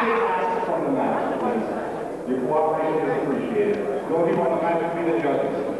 From the mat. Your cooperation is appreciated. Go on the mat between the judges.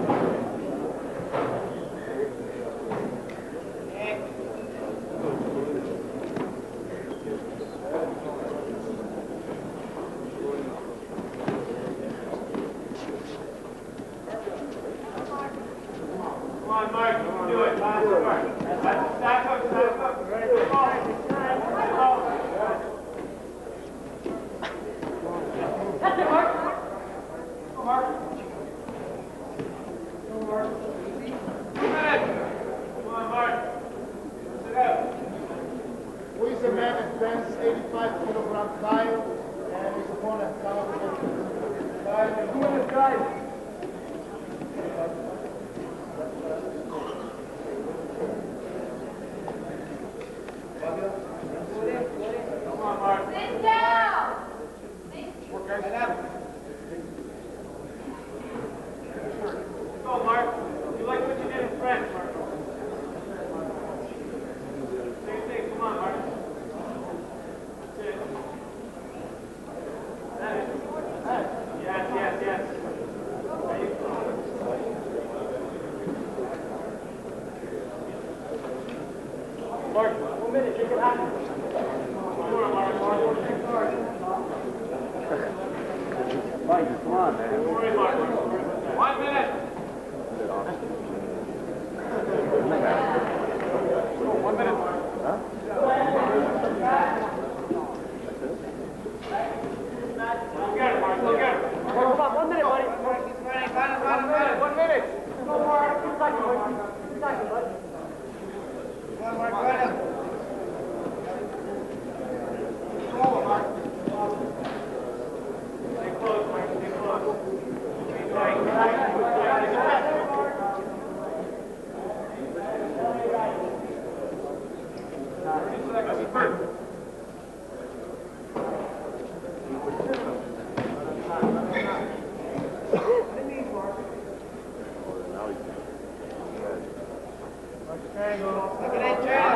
life. Mike, come on, man. One minute. Look at that turn.